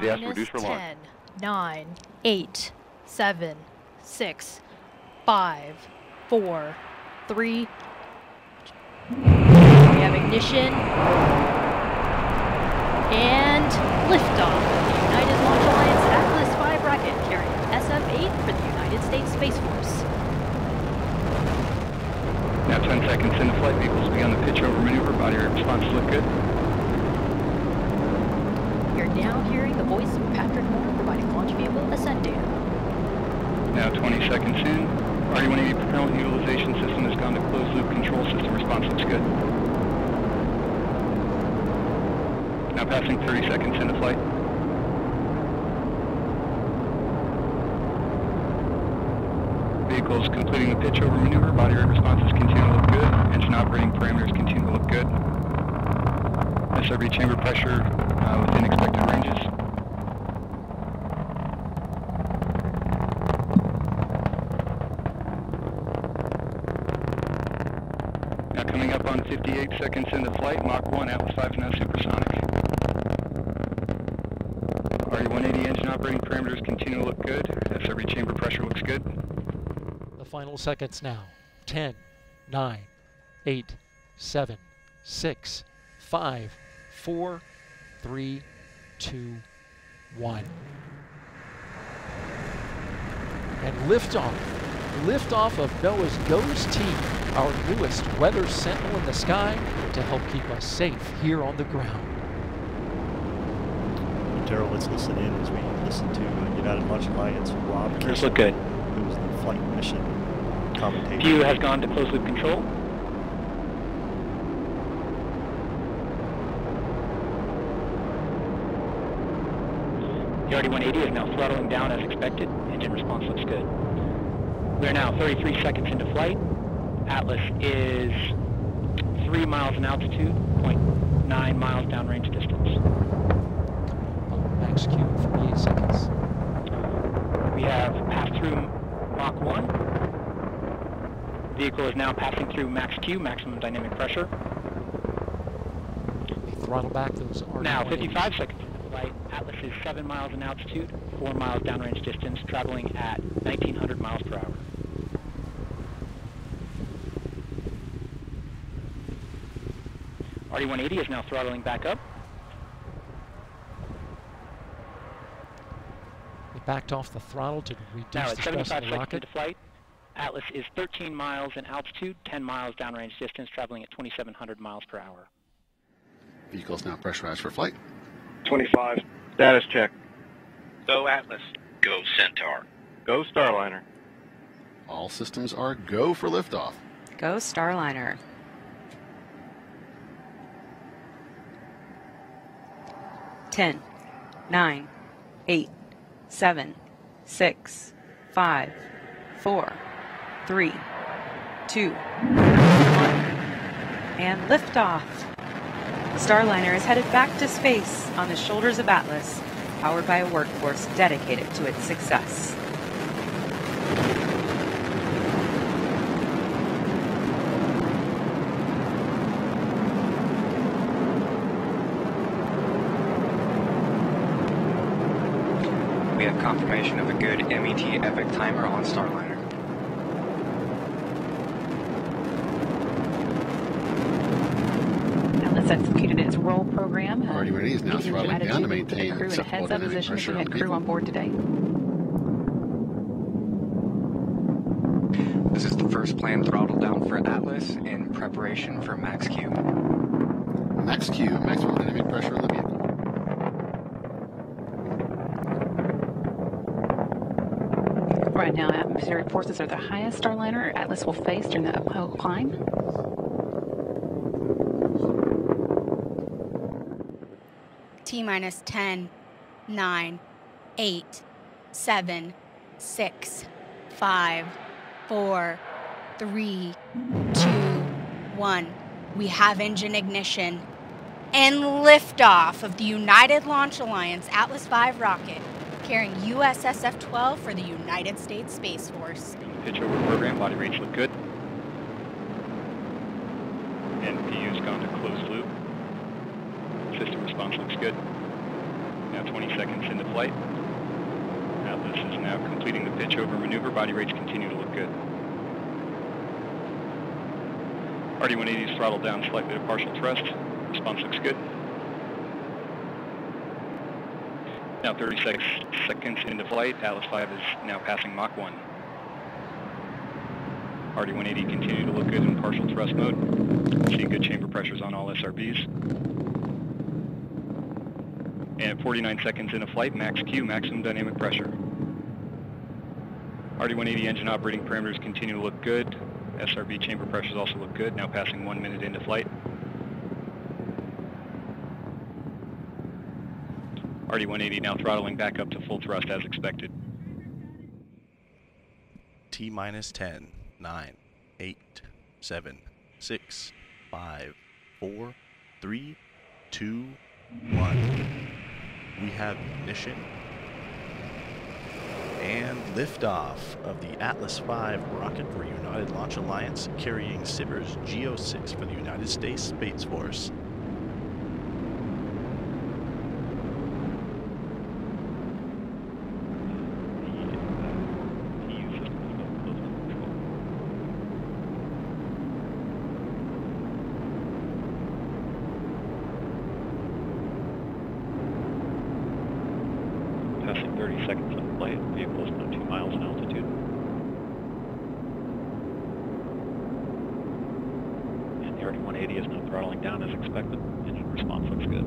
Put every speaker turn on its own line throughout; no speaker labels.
They asked to
Minus
reduce for launch.
10, 9, 8, 7, 6, 5, 4, 3. We have ignition. And liftoff of the United Launch Alliance Atlas V rocket carrying SF-8 for the United States Space Force.
Now 10 seconds into flight, vehicles will be on the pitch over maneuver, body rate responses look good.
You're now hearing the voice of Patrick Moore providing launch vehicle ascent data.
Now 20 seconds in, RD-180 propellant utilization system has gone to closed loop control system response looks good. Now passing 30 seconds into flight. Vehicles completing the pitch over maneuver, body rate responses continue to look good, engine operating parameters continue to look good. SRB chamber pressure uh, within expected ranges. Now coming up on 58 seconds into flight, Mach 1, Atlas 5 now supersonic. RD-180 engine operating parameters continue to look good. SRB chamber pressure looks good.
The final seconds now. 10, 9, 8, 7, 6, 5, 4, 3, 2, 1. And liftoff. Liftoff of NOAA's GOES-T, our newest weather sentinel in the sky to help keep us safe here on the ground.
Daryl, let's listen in as we listen to uh, United Launch Alliance Rob
Does
Kissel,
look good.
who's the flight mission commentator.
View has gone to closed loop control. The RD-180 is now throttling down as expected. Engine response looks good. We are now 33 seconds into flight. Atlas is 3 miles in altitude, 0.9 miles downrange distance.
Max Q, 48 seconds.
We have passed through Mach 1. Vehicle is now passing through max Q, maximum dynamic pressure.
Throttle back those RD-180s.
Now, 55 seconds into flight. Atlas is 7 miles in altitude, 4 miles downrange distance, traveling at 1900 miles per hour. RD-180 is now throttling back up.
We backed off the throttle to reduce
Now,
the
at
stress
75
of the
seconds
rocket.
flight, Atlas is 13 miles in altitude, 10 miles downrange distance, traveling at 2700 miles per hour.
Vehicles now pressurized for flight.
25. Status check.
Go Atlas. Go Centaur.
Go Starliner.
All systems are go for liftoff.
Go Starliner. Ten, nine, eight, seven, six, five, four, three, two, one, and liftoff. Starliner is headed back to space on the shoulders of Atlas, powered by a workforce dedicated to its success.
We have confirmation of a good MET epic timer on Starliner.
Atlas executed its roll program. uh,
RD-180 is now
giving
throttling down to
the
maintain
crew and
acceptable
heads up position if
pressure
you had crew on board today.
This is the first planned throttle down for Atlas in preparation for max Q.
Max Q, maximum dynamic pressure on the vehicle.
Right now, atmospheric forces are the highest Starliner Atlas will face during the uphill climb.
T minus 10, 9, 8, 7, 6, 5, 4, 3, 2, 1. We have engine ignition and liftoff of the United Launch Alliance Atlas V rocket carrying USSF 12 for the United States Space Force.
Pitch over program, body range look good. NPU's gone to closed loop. System response looks good. Now
now 20 seconds into flight. Atlas is now completing the pitch over maneuver. Body rates continue to look good. RD-180 is throttled down slightly to partial thrust. Response looks good. Now 36 seconds into flight. Atlas 5 is now passing Mach 1. RD-180 continue to look good in partial thrust mode. Seeing good chamber pressures on all SRBs. And 49 seconds into flight, max Q, maximum dynamic pressure. RD-180 engine operating parameters continue to look good. SRB chamber pressures also look good, now passing one minute into flight. RD-180 now throttling back up to full thrust as expected.
T minus 10, 9, 8, 7, 6, 5, 4, 3, 2, 1. We have ignition and liftoff of the Atlas V rocket for United Launch Alliance carrying SBIRS GEO-6 for the United States Space Force.
3180 is now throttling down as expected. Engine response looks good.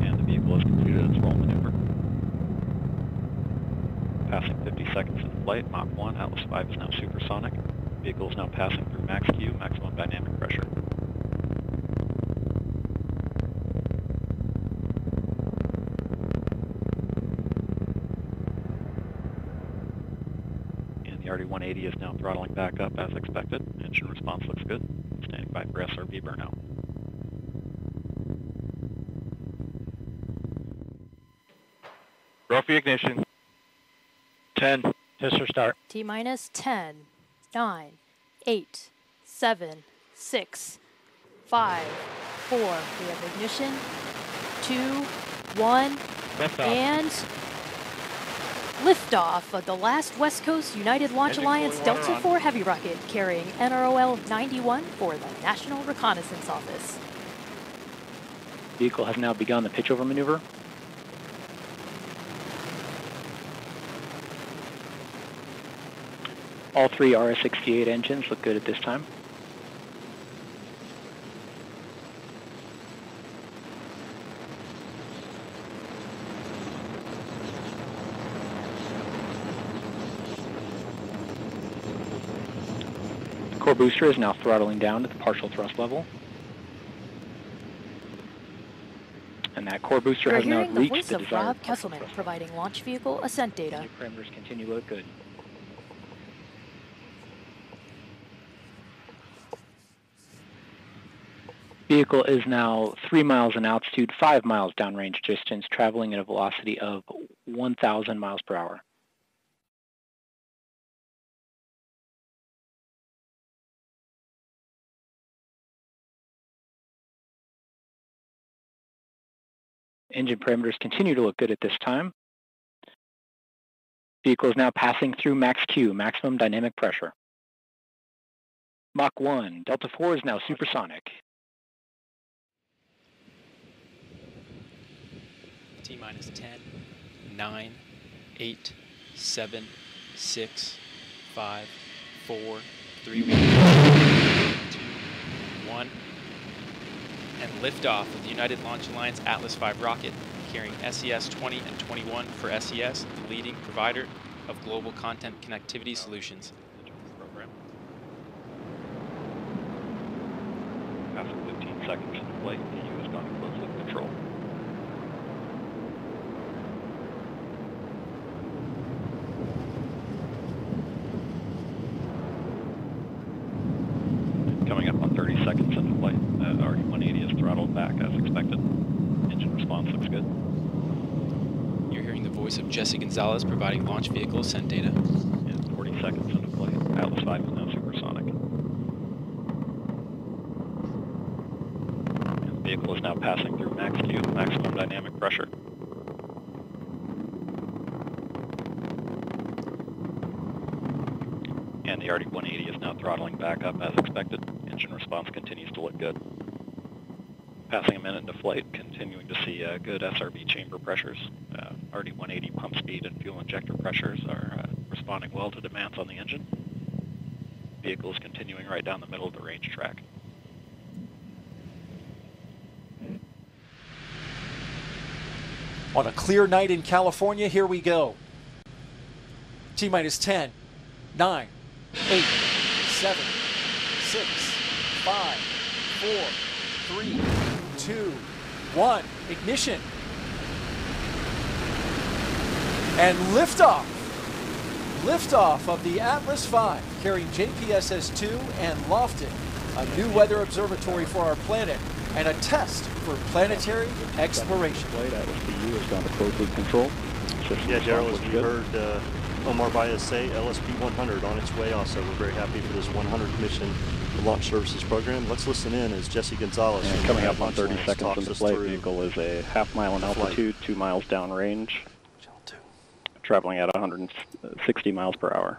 And the vehicle has completed its roll maneuver. Passing 50 seconds in flight, Mach 1, Atlas 5 is now supersonic. Vehicle is now passing through max Q, maximum dynamic pressure. And RD-180 is now throttling back up as expected. Engine response looks good. Standing by for SRB burnout.
Trophy ignition. 10.
Tester start.
T minus 10, 9, 8, 7, 6, 5, 4. We have ignition. 2, 1,
Liftoff.
and liftoff of the last West Coast United Launch
Engine
Alliance Delta. 4 Heavy rocket carrying NROL 91 for the National Reconnaissance Office.
Vehicle has now begun the pitch over maneuver. All three RS-68 engines look good at this time. Core booster is now throttling down to the partial thrust level. And that core booster
You're
has now
the
reached
voice
the
of
desired
Rob Kesselman providing launch vehicle ascent data.
Parameters continue to look good. Vehicle is now 3 miles in altitude, 5 miles downrange distance, traveling at a velocity of 1,000 miles per hour. Engine parameters continue to look good at this time. Vehicle is now passing through max Q, maximum dynamic pressure. Mach 1, Delta 4 is now supersonic.
T minus 10, 9, 8, 7, 6, 5, 4, 3, 2, 1. And liftoff of the United Launch Alliance Atlas V rocket carrying SES 20 and 21 for SES, the leading provider of global content connectivity solutions.
Program. Passing 15 seconds into flight, the U has gone to closed loop control. Coming up on 30 seconds into flight, uh, RD-180 is throttled back as expected. Engine response looks good.
You're hearing the voice of Jesse Gonzalez providing launch vehicle ascent data.
And 40 seconds into flight, Atlas 5 is now supersonic.
Vehicle is now passing through max Q, maximum dynamic pressure. And the RD-180 is now throttling back up as expected. Engine response continues to look good. Passing a minute into flight, continuing to see uh, good SRB chamber pressures. Uh, RD-180 pump speed and fuel injector pressures are uh, responding well to demands on the engine. Vehicle is continuing right down the middle of the range track.
On a clear night in California, here we go. T minus 10, 9, 8, 7, 6, 5, 4, 3, 2, 1. Ignition. And liftoff. Liftoff of the Atlas V carrying JPSS 2 and LOFTID, a new weather observatory for our planet and a test for planetary exploration.
Atlas BU has gone to closed loop control.
Yeah, Daryl, as you heard uh, Omar Baez say, LSP 100 on its way also. We're very happy for this 100 mission the Launch Services Program. Let's listen in as Jesse Gonzalez.
And coming up on 30 seconds in the flight, vehicle is a half mile in altitude, two miles downrange, traveling at 160 miles per hour.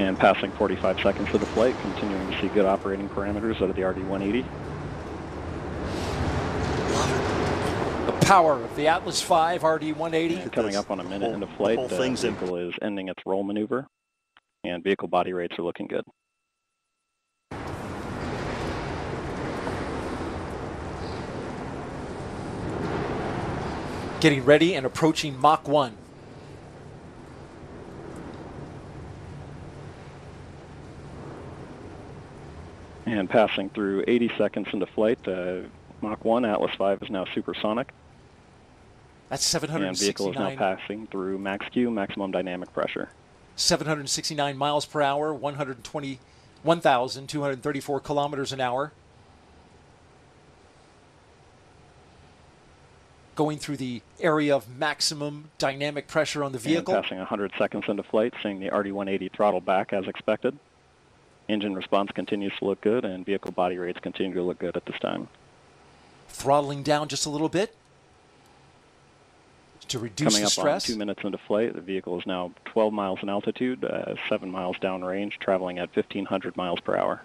And passing 45 seconds of the flight, continuing to see good operating parameters out of the RD-180.
The power of the Atlas V RD-180.
Coming up on a minute
whole,
into flight,
the
the
thing's in-
is ending its roll maneuver, and vehicle body rates are looking good.
Getting ready and approaching Mach 1.
And passing through 80 seconds into flight, uh, Mach 1 Atlas 5 is now supersonic,
That's 769.
and vehicle is now passing through max Q, maximum dynamic pressure.
769 miles per hour, 120, 1,234 kilometers an hour. going through the area of maximum dynamic pressure on the vehicle.
And passing 100 seconds into flight, seeing the RD-180 throttle back as expected. Engine response continues to look good, and vehicle body rates continue to look good at this time.
Throttling down just a little bit to reduce
Coming
the stress.
two minutes into flight, the vehicle is now 12 miles in altitude, uh, 7 miles downrange, traveling at 1,500 miles per hour.